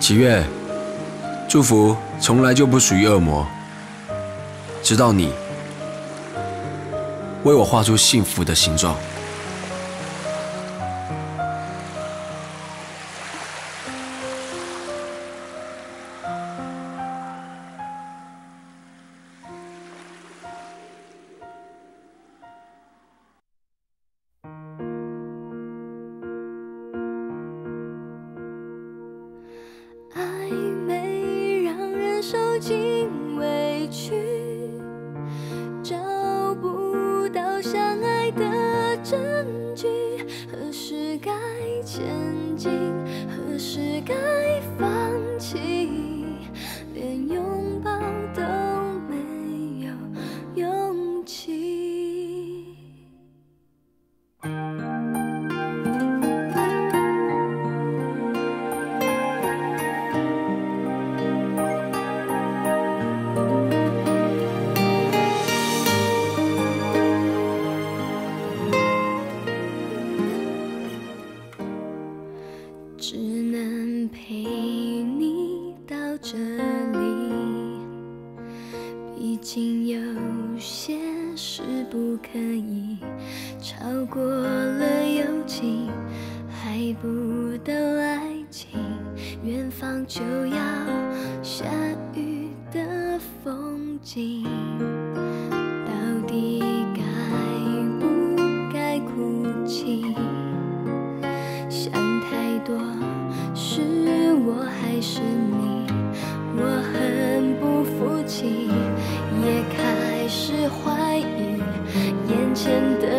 七月祝福从来就不属于恶魔直到你为我画出幸福的形状。经委屈找不到相爱的证据何时该前进何时该放弃连拥抱这里。毕竟有些事不可以超过了友情还不到爱情远方就要下雨的风景。眼前的